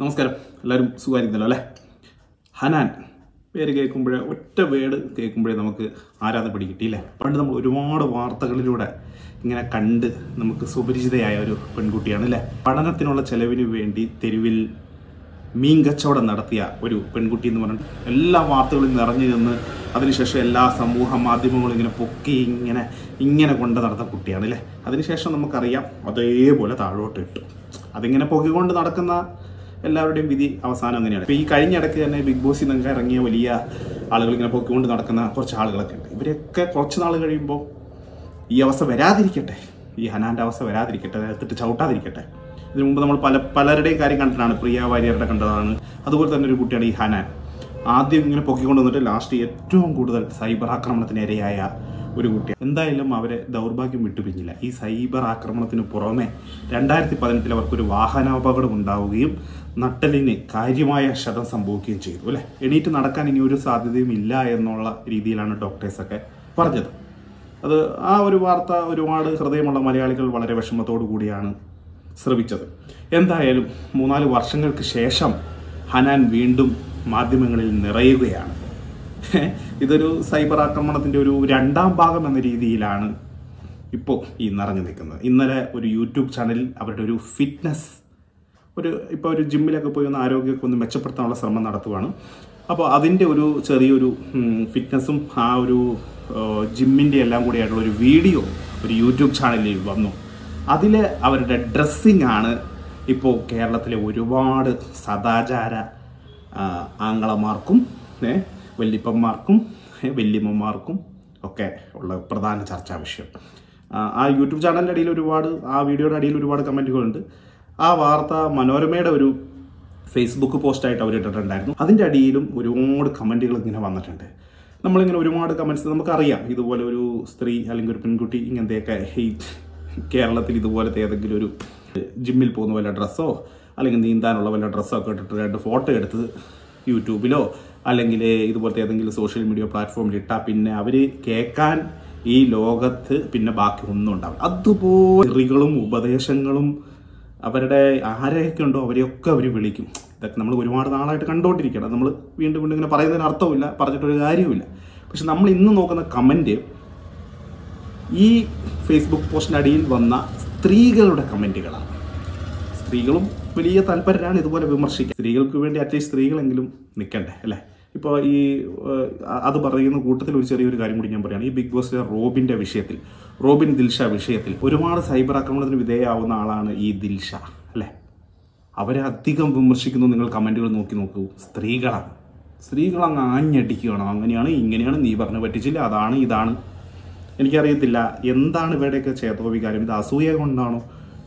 നമസ്കാരം. എല്ലാവരും സുഖമായിരിക്കുന്നല്ലോ അല്ലേ? ഹനാൻ പേര് കേൾക്കുമ്പോഴേ ഒറ്റ വേട് കേൾക്കുമ്പോഴേ നമുക്ക് ആരാധന പിടി കിട്ടിയില്ലേ പണ്ട് നമ്മൾ ഒരുപാട് വാർത്തകളിലൂടെ ഇങ്ങനെ കണ്ട് നമുക്ക് സുപരിചിതയായ ഒരു പെൺകുട്ടിയാണ് അല്ലേ? പഠനത്തിനുള്ള ചെലവിന് വേണ്ടി തെരുവിൽ മീൻ കച്ചവടം നടത്തിയ ഒരു പെൺകുട്ടി എന്ന് പറഞ്ഞിട്ട് എല്ലാ വാർത്തകളും നിറഞ്ഞു നിന്ന് അതിനുശേഷം എല്ലാ സമൂഹ മാധ്യമങ്ങളും ഇങ്ങനെ പൊക്കി ഇങ്ങനെ ഇങ്ങനെ കൊണ്ട് നടന്ന കുട്ടിയാണ് അല്ലേ? അതിനുശേഷം നമുക്കറിയാം അതേപോലെ താഴോട്ട് ഇട്ടു അതിങ്ങനെ പൊക്കിക്കൊണ്ട് നടക്കുന്ന എല്ലാവരുടെയും വിധി അവസാനം അങ്ങനെയാണ്. ഈ കഴിഞ്ഞ ഇടയ്ക്ക് തന്നെ ബിഗ് ബോസിൽ നിന്നൊക്കെ ഇറങ്ങിയ വലിയ ആളുകൾ ഇങ്ങനെ പൊക്കിക്കൊണ്ട് നടക്കുന്ന കുറച്ച് ആളുകളൊക്കെ ഉണ്ട്. ഇവരൊക്കെ കുറച്ച് നാൾ കഴിയുമ്പോൾ ഈ അവസ്ഥ വരാതിരിക്കട്ടെ. ഈ ഹനാന്റെ അവസ്ഥ വരാതിരിക്കട്ടെ. നേരത്തിട്ട് ചവിട്ടാതിരിക്കട്ടെ. ഇതിനു മുമ്പ് നമ്മൾ പല പലരുടെയും കാര്യം കണ്ടിട്ടാണ് പ്രിയ വാര്യരുടെ കണ്ടതാണ്. അതുപോലെ തന്നെ ഒരു കുട്ടിയാണ് ഈ ഹനാൻ. ആദ്യം ഇങ്ങനെ പൊക്കിക്കൊണ്ട് വന്നിട്ട് ലാസ്റ്റ് ഏറ്റവും കൂടുതൽ സൈബർ ആക്രമണത്തിന് ഇരയായ ഒരു കുട്ടി. എന്തായാലും അവരെ ദൗർഭാഗ്യം വിട്ടുപിഞ്ഞില്ല ഈ സൈബർ ആക്രമണത്തിന് പുറമെ രണ്ടായിരത്തി പതിനെട്ടിൽ അവർക്കൊരു വാഹനാപകടം ഉണ്ടാവുകയും നട്ടലിന് കാര്യമായ ക്ഷതം സംഭവിക്കുകയും ചെയ്തു അല്ലെ? എണീറ്റ് നടക്കാൻ ഇനി ഒരു സാധ്യതയും ഇല്ല എന്നുള്ള രീതിയിലാണ് ഡോക്ടേഴ്സൊക്കെ പറഞ്ഞത്. അത് ആ ഒരു വാർത്ത ഒരുപാട് ഹൃദയമുള്ള മലയാളികൾ വളരെ വിഷമത്തോടു കൂടിയാണ് ശ്രവിച്ചത്. എന്തായാലും മൂന്നാൽ വർഷങ്ങൾക്ക് ശേഷം ഹനാൻ വീണ്ടും മാധ്യമങ്ങളിൽ നിറയുകയാണ്. ഇതൊരു സൈബർ ആക്രമണത്തിന്റെ ഒരു രണ്ടാം ഭാഗം എന്ന രീതിയിലാണ് ഇപ്പോൾ ഈ നിറഞ്ഞു നിൽക്കുന്നത്. ഇന്നലെ ഒരു യൂട്യൂബ് ചാനലിൽ അവരുടെ ഒരു ഫിറ്റ്നസ് ഒരു ഇപ്പോൾ ഒരു ജിമ്മിലൊക്കെ പോയി ഒന്ന് ആരോഗ്യമൊക്കെ ഒന്ന് മെച്ചപ്പെടുത്താനുള്ള ശ്രമം നടത്തുവാണ്. അപ്പോൾ അതിന്റെ ഒരു ചെറിയൊരു ഫിറ്റ്നസ്സും ആ ഒരു ജിമ്മിന്റെ എല്ലാം കൂടി ആയിട്ടുള്ള ഒരു വീഡിയോ ഒരു യൂട്യൂബ് ചാനലിൽ വന്നു. അതിൽ അവരുടെ ഡ്രസ്സിങ് ആണ് ഇപ്പോൾ കേരളത്തിലെ ഒരുപാട് സദാചാര ആംഗളമാർക്കും വല്യപ്പന്മാർക്കും വല്യമ്മമാർക്കും ഒക്കെ ഉള്ള പ്രധാന ചർച്ചാ വിഷയം. ആ യൂട്യൂബ് ചാനലിന്റെ അടിയിൽ ഒരുപാട് ആ വീഡിയോയുടെ അടിയിൽ ഒരുപാട് കമന്റുകളുണ്ട് ആ വാർത്ത മനോരമയുടെ ഒരു ഫേസ്ബുക്ക് പോസ്റ്റായിട്ട് അവർ ഇട്ടിട്ടുണ്ടായിരുന്നു. അതിന്റെ അടിയിലും ഒരുപാട് കമന്റുകൾ ഇങ്ങനെ വന്നിട്ടുണ്ട്. നമ്മളിങ്ങനെ ഒരുപാട് കമൻസ് നമുക്കറിയാം. ഇതുപോലെ ഒരു സ്ത്രീ അല്ലെങ്കിൽ ഒരു പെൺകുട്ടി ഇങ്ങനത്തെയൊക്കെ ഈ കേരളത്തിൽ ഇതുപോലത്തെ ഏതെങ്കിലും ഒരു ജിമ്മിൽ പോകുന്ന വല്ല ഡ്രസ്സോ അല്ലെങ്കിൽ നീന്താനുള്ള വല്ല ഡ്രസ്സോ ഒക്കെ ഇട്ടിട്ട് രണ്ട് ഫോട്ടോ എടുത്ത് യൂട്യൂബിലോ അല്ലെങ്കിൽ ഇതുപോലത്തെ ഏതെങ്കിലും സോഷ്യൽ മീഡിയ പ്ലാറ്റ്ഫോമിൽ ഇട്ടാൽ പിന്നെ അവർ കേൾക്കാൻ ഈ ലോകത്ത് പിന്നെ ബാക്കി ഒന്നും ഉണ്ടാവില്ല. അതുപോലെ റികളും ഉപദേശങ്ങളും അവരുടെ ആരെയൊക്കെ ഉണ്ടോ അവരെയൊക്കെ അവർ വിളിക്കും. ഇതൊക്കെ നമ്മൾ ഒരുപാട് നാളായിട്ട് കണ്ടുകൊണ്ടിരിക്കണം നമ്മൾ വീണ്ടും വീണ്ടും ഇങ്ങനെ പറയുന്നതിന് അർത്ഥമില്ല പറഞ്ഞിട്ടൊരു കാര്യവുമില്ല. പക്ഷെ നമ്മൾ ഇന്ന് നോക്കുന്ന കമന്റ് ഈ ഫേസ്ബുക്ക് പോസ്റ്റിന്റെ അടിയിൽ വന്ന സ്ത്രീകളുടെ കമന്റുകളാണ് സ്ത്രീകളും വലിയ താല്പര്യരാണ് ഇതുപോലെ വിമർശിക്കുക സ്ത്രീകൾക്ക് വേണ്ടി അറ്റ്ലീസ്റ്റ് സ്ത്രീകളെങ്കിലും നിൽക്കണ്ടേ അല്ലേ? ഇപ്പോൾ ഈ അത് പറയുന്ന കൂട്ടത്തിൽ ഒരു ചെറിയൊരു കാര്യം കൂടി ഞാൻ പറയുകയാണ് ഈ ബിഗ് ബോസിലെ റോബിന്റെ വിഷയത്തിൽ റോബിൻ ദിൽഷ വിഷയത്തിൽ ഒരുപാട് സൈബർ ആക്രമണത്തിന് വിധേയമാവുന്ന ആളാണ് ഈ ദിൽഷ അല്ലേ? അവരെ അധികം വിമർശിക്കുന്നു. നിങ്ങൾ കമന്റുകൾ നോക്കി നോക്കൂ. സ്ത്രീകളാണ്. സ്ത്രീകൾ അങ്ങ് ആഞ്ഞടിക്കുകയാണ്. അങ്ങനെയാണ് ഇങ്ങനെയാണ് നീ പറഞ്ഞു പറ്റിച്ചില്ല അതാണ് ഇതാണ്. എനിക്കറിയത്തില്ല എന്താണ് ഇവരുടെയൊക്കെ ചേതോവികാരം ഇത് അസൂയ കൊണ്ടാണോ?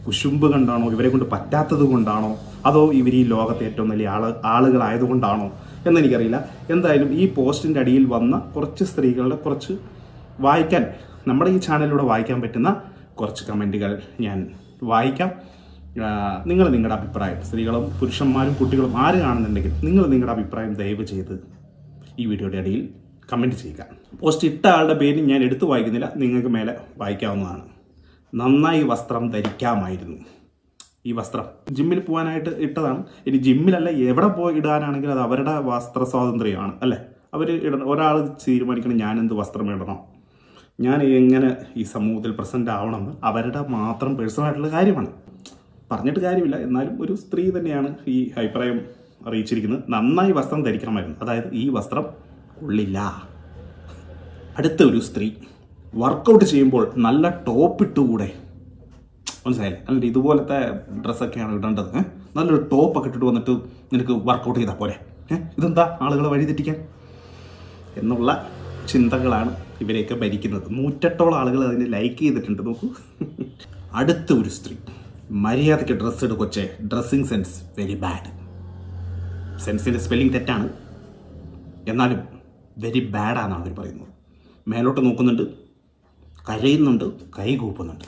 കുശുമ്പ് കണ്ടാണോ? ഇവരെ കൊണ്ട് പറ്റാത്തത് കൊണ്ടാണോ? അതോ ഇവർ ഈ ലോകത്തെ ഏറ്റവും വലിയ ആൾ ആളുകളായതുകൊണ്ടാണോ? എന്നെനിക്കറിയില്ല. എന്തായാലും ഈ പോസ്റ്റിന്റെ അടിയിൽ വന്ന കുറച്ച് സ്ത്രീകളുടെ കുറച്ച് വായിക്കാൻ നമ്മുടെ ഈ ചാനലിലൂടെ വായിക്കാൻ പറ്റുന്ന കുറച്ച് കമന്റുകൾ ഞാൻ വായിക്കാം. നിങ്ങൾ നിങ്ങളുടെ അഭിപ്രായം സ്ത്രീകളും പുരുഷന്മാരും കുട്ടികളും ആര് കാണുന്നുണ്ടെങ്കിൽ നിങ്ങൾ നിങ്ങളുടെ അഭിപ്രായം ദയവ് ചെയ്ത് ഈ വീഡിയോയുടെ അടിയിൽ കമന്റ് ചെയ്യുക. പോസ്റ്റ് ഇട്ട ആളുടെ പേര് ഞാൻ എടുത്തു വായിക്കുന്നില്ല നിങ്ങൾക്ക് മേലെ വായിക്കാവുന്നതാണ്. നന്നായി വസ്ത്രം ധരിക്കാമായിരുന്നു. ഈ വസ്ത്രം. ജിമ്മിൽ പോകാനായിട്ട് ഇട്ടതാണ്. ഇനി ജിമ്മിലല്ല എവിടെ പോയി ഇടാനാണെങ്കിലും അത് അവരുടെ വസ്ത്ര സ്വാതന്ത്ര്യമാണ് അല്ലേ? അവർ ഇടണം. ഒരാൾ തീരുമാനിക്കണം ഞാൻ എന്ത് വസ്ത്രം ഇടണം. ഞാൻ എങ്ങനെ ഈ സമൂഹത്തിൽ പ്രസന്റ് ആവണമെന്ന് അവരുടെ മാത്രം പേഴ്സണലായിട്ടുള്ള കാര്യമാണ്. പറഞ്ഞിട്ട് കാര്യമില്ല. എന്നാലും ഒരു സ്ത്രീ തന്നെയാണ് ഈ അഭിപ്രായം അറിയിച്ചിരിക്കുന്നത്. നന്നായി വസ്ത്രം ധരിക്കണമായിരുന്നു. അതായത് ഈ വസ്ത്രം കൊള്ളില്ല. അടുത്ത ഒരു സ്ത്രീ വർക്കൗട്ട് ചെയ്യുമ്പോൾ നല്ല ടോപ്പ് ഇട്ടുകൂടെ? മനസ്സിലായില്ലേ? അല്ല ഇതുപോലത്തെ ഡ്രസ്സൊക്കെയാണ് ഇടേണ്ടത്. നല്ലൊരു നല്ലൊരു ടോപ്പൊക്കെ ഇട്ടിട്ട് വന്നിട്ട് നിനക്ക് വർക്കൗട്ട് ചെയ്താൽ പോരെ. ഇതെന്താ ആളുകളെ വഴിതെറ്റിക്കാൻ എന്നുള്ള ചിന്തകളാണ് ഇവരെയൊക്കെ ഭരിക്കുന്നത്. നൂറ്റെട്ടോളം ആളുകൾ അതിനെ ലൈക്ക് ചെയ്തിട്ടുണ്ട് നോക്കൂ. അടുത്ത ഒരു സ്ത്രീ. മര്യാദയ്ക്ക് ഡ്രസ്സ് എടുക്കൊച്ചേ കൊച്ചെ. ഡ്രസ്സിങ് സെൻസ് വെരി ബാഡ് സെൻസിന്റെ സ്പെല്ലിംഗ് തെറ്റാണ്. എന്നാലും വെരി ബാഡാണെന്നാണ് അവർ പറയുന്നത്. മേലോട്ട് നോക്കുന്നുണ്ട് കരയുന്നുണ്ട് കൈ കൂപ്പുന്നുണ്ട്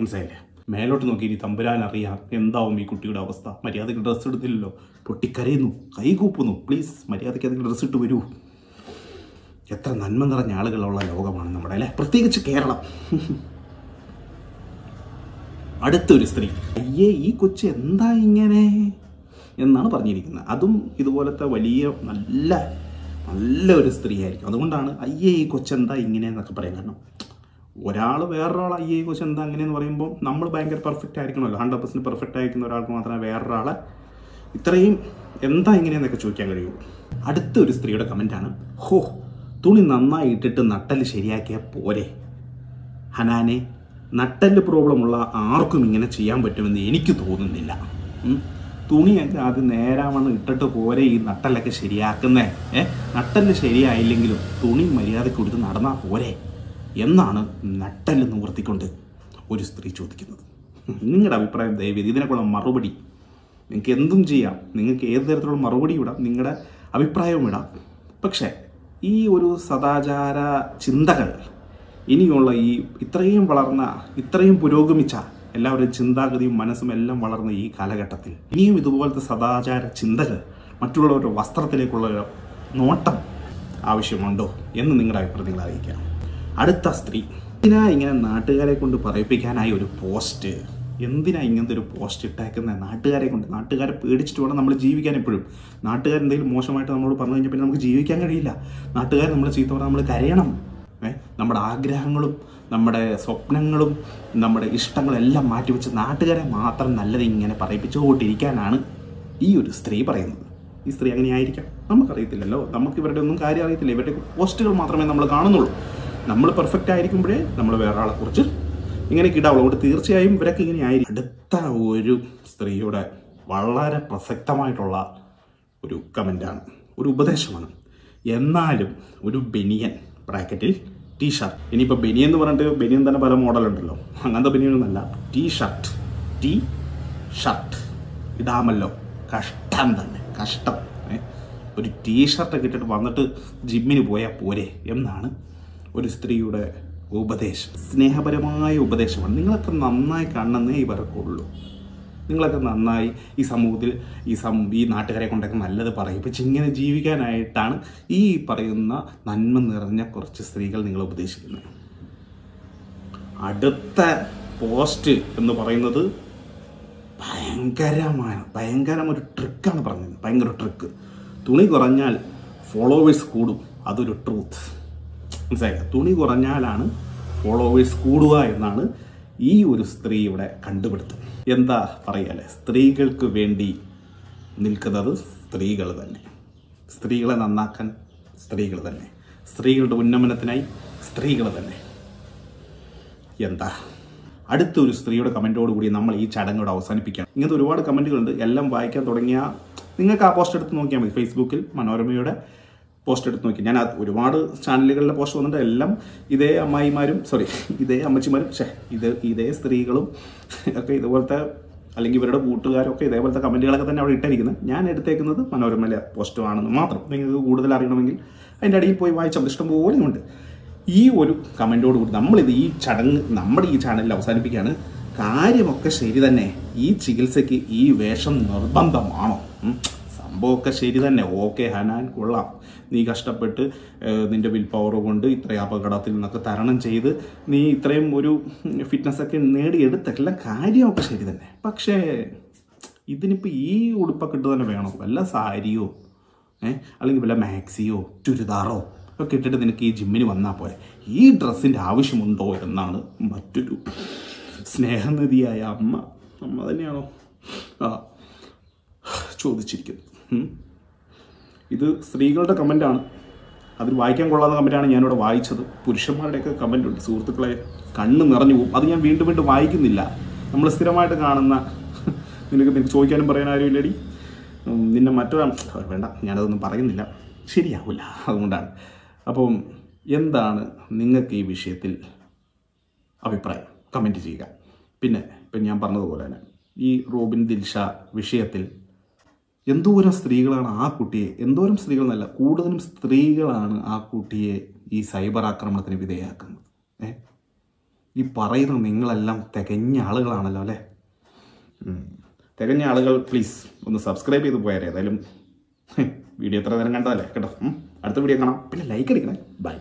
മനസ്സിലായില്ലേ? മേലോട്ട് നോക്കി ഇനി തമ്പുരാൻ അറിയാം എന്താവും ഈ കുട്ടിയുടെ അവസ്ഥ. മര്യാദയ്ക്ക് ഡ്രസ്സ് എടുത്തില്ലല്ലോ. പൊട്ടിക്കരയുന്നു കൈകൂപ്പുന്നു പ്ലീസ് മര്യാദയ്ക്ക് അതിന് ഡ്രസ്സ് ഇട്ട് വരൂ. എത്ര നന്മ നിറഞ്ഞ ആളുകളുള്ള ലോകമാണ് നമ്മുടെ അല്ലേ? പ്രത്യേകിച്ച് കേരളം. അടുത്തൊരു സ്ത്രീ. അയ്യേ ഈ കൊച്ച് എന്താ ഇങ്ങനെ? എന്നാണ് പറഞ്ഞിരിക്കുന്നത്. അതും ഇതുപോലത്തെ വലിയ നല്ല നല്ല ഒരു സ്ത്രീ ആയിരിക്കും അതുകൊണ്ടാണ് അയ്യേ ഈ കൊച്ചെന്താ ഇങ്ങനെ? എന്നൊക്കെ പറയാൻ കാരണം ഒരാൾ വേറൊരാൾ അയ്യേ ഈ എന്താ അങ്ങനെയെന്ന് പറയുമ്പോൾ നമ്മൾ ഭയങ്കര പെർഫെക്റ്റ് ആയിരിക്കണമല്ലോ. ഹൺഡ്രഡ് പെർസെന്റ് പെർഫെക്റ്റ് ആയിരിക്കുന്ന ഒരാൾക്ക് മാത്രമേ വേറൊരാളെ ഇത്രയും എന്താ ഇങ്ങനെയെന്നൊക്കെ ചോദിക്കാൻ കഴിയുള്ളൂ അടുത്ത ഒരു സ്ത്രീയുടെ കമന്റാണ് ഹോ തുണി നന്നായി ഇട്ടിട്ട് നട്ടൽ ശരിയാക്കിയാൽ പോരെ. ഹനാനെ നട്ടൽ പ്രോബ്ലമുള്ള ആർക്കും ഇങ്ങനെ ചെയ്യാൻ പറ്റുമെന്ന് എനിക്ക് തോന്നുന്നില്ല. തുണി തുണിയൊക്കെ അത് നേരാവണ്ണം ഇട്ടിട്ട് പോരെ ഈ നട്ടലൊക്കെ ശരിയാക്കുന്നേ. ഏ നട്ടൽ ശരിയായില്ലെങ്കിലും തുണി മര്യാദയ്ക്ക് കൊടുത്ത് നടന്നാൽ പോരെ. എന്നാണ് നട്ടൽ നിവർത്തിക്കൊണ്ട് ഒരു സ്ത്രീ ചോദിക്കുന്നത്. നിങ്ങളുടെ അഭിപ്രായം ദയവേദി ഇതിനൊക്കെയുള്ള മറുപടി നിങ്ങൾക്ക് എന്തും ചെയ്യാം. നിങ്ങൾക്ക് ഏത് തരത്തിലുള്ള മറുപടി ഇടാം നിങ്ങളുടെ അഭിപ്രായവും ഇടാം. പക്ഷേ ഈ ഒരു സദാചാര ചിന്തകൾ ഇനിയുള്ള ഈ ഇത്രയും വളർന്ന ഇത്രയും പുരോഗമിച്ച എല്ലാവരുടെയും ചിന്താഗതിയും മനസ്സും എല്ലാം വളർന്ന ഈ കാലഘട്ടത്തിൽ ഇനിയും ഇതുപോലത്തെ സദാചാര ചിന്തകൾ മറ്റുള്ളവരുടെ വസ്ത്രത്തിലേക്കുള്ള നോട്ടം ആവശ്യമുണ്ടോ എന്ന് നിങ്ങളുടെ അഭിപ്രായങ്ങൾ അറിയിക്കാം. അടുത്ത സ്ത്രീ. എന്തിനാ ഇങ്ങനെ നാട്ടുകാരെ കൊണ്ട് പറയിപ്പിക്കാനായി ഒരു പോസ്റ്റ്? എന്തിനാ ഇങ്ങനത്തെ ഒരു പോസ്റ്റ് ഇട്ടേക്കുന്നത് നാട്ടുകാരെ കൊണ്ട്. നാട്ടുകാരെ പേടിച്ചിട്ട് വേണം നമ്മൾ ജീവിക്കാൻ എപ്പോഴും. നാട്ടുകാർ എന്തെങ്കിലും മോശമായിട്ട് നമ്മളോട് പറഞ്ഞു കഴിഞ്ഞാൽ പിന്നെ നമുക്ക് ജീവിക്കാൻ കഴിയില്ല. നാട്ടുകാർ നമ്മൾ ചീത്ത പറഞ്ഞാൽ നമ്മൾ കരയണം. നമ്മുടെ ആഗ്രഹങ്ങളും നമ്മുടെ സ്വപ്നങ്ങളും നമ്മുടെ ഇഷ്ടങ്ങളും എല്ലാം മാറ്റിവെച്ച് നാട്ടുകാരെ മാത്രം നല്ലത് ഇങ്ങനെ പറയിപ്പിച്ചുകൊണ്ടിരിക്കാനാണ് ഈ ഒരു സ്ത്രീ പറയുന്നത്. ഈ സ്ത്രീ അങ്ങനെ ആയിരിക്കാം നമുക്കറിയത്തില്ലല്ലോ. നമുക്ക് ഇവരുടെ ഒന്നും കാര്യം അറിയത്തില്ല. ഇവരുടെ പോസ്റ്റുകൾ മാത്രമേ നമ്മൾ കാണുന്നുള്ളൂ. നമ്മൾ പെർഫെക്റ്റ് ആയിരിക്കുമ്പോഴേ നമ്മൾ വേറെ ആളെ കുറിച്ച് ഇങ്ങനെ ഇടാവുള്ളൂ. അതുകൊണ്ട് തീർച്ചയായും ഇവരൊക്കെ ഇങ്ങനെ ആയിരിക്കും. അടുത്ത ഒരു സ്ത്രീയുടെ വളരെ പ്രസക്തമായിട്ടുള്ള ഒരു കമന്റാണ് ഒരു ഉപദേശമാണ്. എന്നാലും ഒരു ബെനിയൻ ബ്രാക്കറ്റിൽ ടീ ഷർട്ട് ഇനിയിപ്പോൾ ബെനിയൻ എന്ന് പറഞ്ഞിട്ട് ബെനിയൻ തന്നെ പല മോഡലുണ്ടല്ലോ അങ്ങനത്തെ ബനിയനൊന്നല്ല ടീ ഷർട്ട് ടീ ഷർട്ട് ഇടാമല്ലോ. കഷ്ടം തന്നെ. കഷ്ടം. ഒരു ടീ ഷർട്ടൊക്കെ ഇട്ടിട്ട് വന്നിട്ട് ജിമ്മിന് പോയാൽ പോരെ എന്നാണ് ഒരു സ്ത്രീയുടെ ഉപദേശം സ്നേഹപരമായ ഉപദേശമാണ്. നിങ്ങളൊക്കെ നന്നായി കാണണമെന്നേ ഇവർക്കുള്ളൂ നിങ്ങളൊക്കെ നന്നായി ഈ സമൂഹത്തിൽ ഈ സം ഈ നാട്ടുകാരെ കൊണ്ടൊക്കെ നല്ലത് പറയും. പറയിപ്പിച്ച് ഇങ്ങനെ ജീവിക്കാനായിട്ടാണ് ഈ പറയുന്ന നന്മ നിറഞ്ഞ കുറച്ച് സ്ത്രീകൾ നിങ്ങൾ ഉപദേശിക്കുന്നത്. അടുത്ത പോസ്റ്റ് എന്ന് പറയുന്നത് ഭയങ്കരമാണ്. ഭയങ്കരം ഒരു ട്രിക്കാണ് പറഞ്ഞത്. ഭയങ്കര ട്രിക്ക്. തുണി കുറഞ്ഞാൽ ഫോളോവേഴ്സ് കൂടും. അതൊരു ട്രൂത്ത്. മനസ്സിലായില്ല. തുണി കുറഞ്ഞാലാണ് ഫോളോവേഴ്സ് കൂടുക എന്നാണ് ഈ ഒരു സ്ത്രീ ഇവിടെ കണ്ടുപിടുത്തം. എന്താ പറയാല്ലേ? സ്ത്രീകൾക്ക് വേണ്ടി നിൽക്കുന്നത് സ്ത്രീകൾ തന്നെ. സ്ത്രീകളെ നന്നാക്കാൻ സ്ത്രീകൾ തന്നെ. സ്ത്രീകളുടെ ഉന്നമനത്തിനായി സ്ത്രീകൾ തന്നെ. എന്താ? അടുത്തൊരു സ്ത്രീയുടെ കമന്റോട് കൂടി നമ്മൾ ഈ ചടങ്ങോട് അവസാനിപ്പിക്കാം ഇങ്ങനത്തെ ഒരുപാട് കമന്റുകളുണ്ട് എല്ലാം വായിക്കാൻ തുടങ്ങിയ നിങ്ങൾക്ക് ആ പോസ്റ്റ് എടുത്ത് നോക്കിയാൽ മതി. ഫേസ്ബുക്കിൽ മനോരമയുടെ പോസ്റ്റ് എടുത്ത് നോക്കി. ഞാൻ ഒരുപാട് ചാനലുകളിലെ പോസ്റ്റ് വന്നിട്ട് എല്ലാം ഇതേ അമ്മായിമാരും സോറി ഇതേ അമ്മച്ചിമാരും ഛേ ഇത് ഇതേ സ്ത്രീകളും ഒക്കെ ഇതുപോലത്തെ അല്ലെങ്കിൽ ഇവരുടെ കൂട്ടുകാരും ഒക്കെ ഇതേപോലത്തെ കമന്റുകളൊക്കെ തന്നെ അവിടെ ഇട്ടിരിക്കുന്നത്. ഞാൻ എടുത്തേക്കുന്നത് മനോരമയിലെ പോസ്റ്റുമാണെന്ന് മാത്രം. നിങ്ങൾക്ക് കൂടുതൽ അറിയണമെങ്കിൽ അതിന്റെ അടിയിൽ പോയി വായിച്ചാൽ ഇഷ്ടം പോലെയുണ്ട് ഈ ഒരു കമന്റോട് കൂടി നമ്മളിത് ഈ ചടങ്ങ് നമ്മുടെ ഈ ചാനലിൽ അവസാനിപ്പിക്കുകയാണ്. കാര്യമൊക്കെ ശരി തന്നെ ഈ ചികിത്സയ്ക്ക് ഈ വേഷം നിർബന്ധമാണോ. സംഭവമൊക്കെ ശരി തന്നെ. ഓക്കെ ഹനാൻ കൊള്ളാം. നീ കഷ്ടപ്പെട്ട് നിന്റെ വിൽ പവർ കൊണ്ട് ഇത്രയും അപകടത്തിൽ നിന്നൊക്കെ തരണം ചെയ്ത് നീ ഇത്രയും ഒരു ഫിറ്റ്നസ്സൊക്കെ നേടിയെടുത്തല്ല കാര്യമൊക്കെ ശരി തന്നെ. പക്ഷേ ഇതിനിപ്പോൾ ഈ ഉടുപ്പൊക്കെ ഇട്ട് തന്നെ വേണോ? വല്ല സാരിയോ? ഏഹ് അല്ലെങ്കിൽ വല്ല മാക്സിയോ ചുരിദാറോ ഒക്കെ ഇട്ടിട്ട് നിനക്ക് ഈ ജിമ്മിന് വന്നാൽ പോലെ ഈ ഡ്രസ്സിന്റെ ആവശ്യമുണ്ടോ എന്നാണ് മറ്റൊരു സ്നേഹനിധിയായ അമ്മ അമ്മ തന്നെയാണോ? ആ ചോദിച്ചിരിക്കുന്നത്. ഇത് സ്ത്രീകളുടെ കമന്റാണ് അതിൽ വായിക്കാൻ കൊള്ളാത്ത കമന്റാണ് ഞാനിവിടെ വായിച്ചത്. പുരുഷന്മാരുടെയൊക്കെ കമന്റ് ഉണ്ട്. സുഹൃത്തുക്കളെ കണ്ണ് നിറഞ്ഞു പോകും. അത് ഞാൻ വീണ്ടും വീണ്ടും വായിക്കുന്നില്ല. നമ്മൾ സ്ഥിരമായിട്ട് കാണുന്ന നിനക്ക് നിനക്ക് ചോദിക്കാനും പറയാൻ ആരും ഇല്ലടി നിന്നെ മറ്റൊരാൾ വേണ്ട ഞാനതൊന്നും പറയുന്നില്ല. ശരിയാവില്ല അതുകൊണ്ടാണ്. അപ്പം എന്താണ് നിങ്ങൾക്ക് ഈ വിഷയത്തിൽ അഭിപ്രായം? കമന്റ് ചെയ്യുക. പിന്നെ ഇപ്പം ഞാൻ പറഞ്ഞതുപോലെ തന്നെ ഈ റോബിൻ ദിൽഷ വിഷയത്തിൽ എന്തോരം സ്ത്രീകളാണ് ആ കുട്ടിയെ? എന്തോരം സ്ത്രീകൾ എന്നല്ല കൂടുതലും സ്ത്രീകളാണ് ആ കുട്ടിയെ ഈ സൈബർ ആക്രമണത്തിന് വിധേയമാക്കുന്നത് ഏ? ഈ പറയുന്ന നിങ്ങളെല്ലാം തികഞ്ഞ ആളുകളാണല്ലോ അല്ലേ. തികഞ്ഞ ആളുകൾ പ്ലീസ് ഒന്ന് സബ്സ്ക്രൈബ് ചെയ്ത് പോയാൽ ഏതായാലും വീഡിയോ എത്ര നേരം കണ്ടതല്ലേ? കേട്ടോ. അടുത്ത വീഡിയോ കാണാം. പിന്നെ ലൈക്ക് അടിക്കണേ. ബൈ